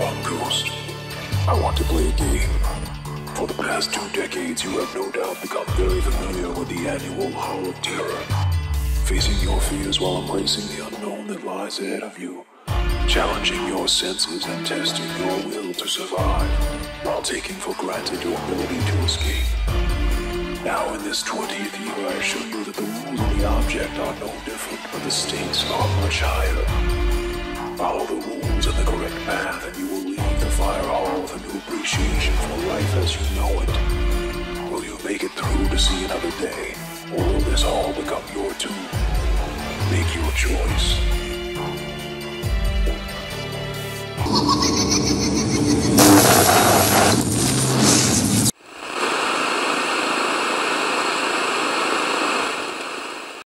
Ghost. I want to play a game. For the past two decades, you have no doubt become very familiar with the annual Hall of Terror. Facing your fears while embracing the unknown that lies ahead of you. Challenging your senses and testing your will to survive, while taking for granted your ability to escape. Now in this 20th year, I assure you that the rules of the object are no different, but the stakes are much higher. Follow the rules life as you know it. Will you make it through to see another day, or will this all become your tomb? Make your choice.